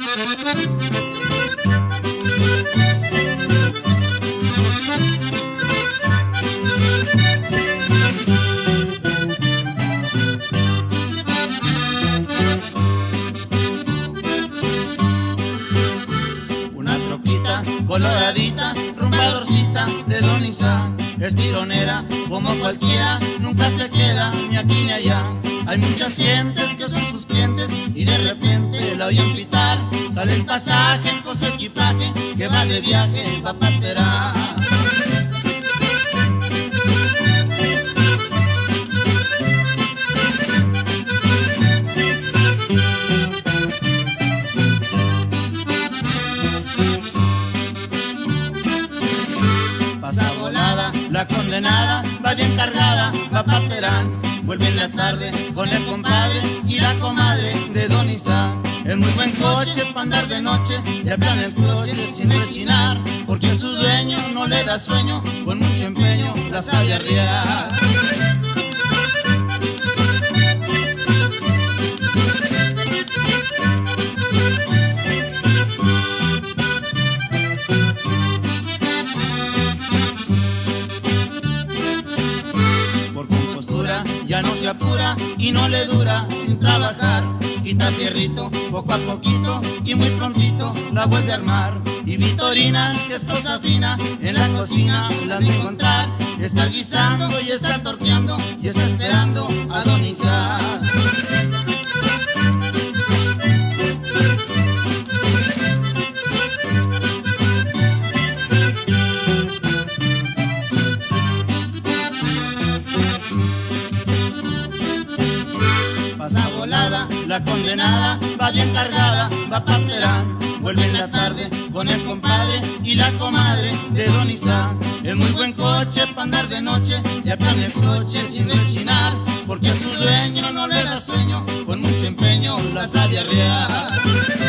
Una troquita coloradita, rumbadorcita de Don Isa. Es tironera como cualquiera, nunca se queda ni aquí ni allá. Hay muchas gentes que son sus clientes y de repente la oyen pitar. Sale el pasaje con su equipaje que va de viaje pa' Paterá. Pasa volada, la condenada va bien cargada, pa' Terán. Vuelve en la tarde con el compadre y la comadre de Don Isa. Es muy buen coche para andar de noche y aplana el coche sin rechinar, porque su dueño no le da sueño, con mucho empeño la sabe arriar. por compostura ya no se apura y no le dura sin trabajar. Poco a poquito y muy prontito la vuelve a armar. Y Vitorina, que es cosa fina, en la cocina la de encontrar. Está guisando y está torteando y está esperando a Don pasa volada, la condenada va bien cargada, va pa' Terán, vuelve en la tarde con el compadre y la comadre de Don Isa. Es muy buen coche para andar de noche y aplana el coche sin rechinar, porque a su dueño no le da sueño, con mucho empeño la sabe arrear.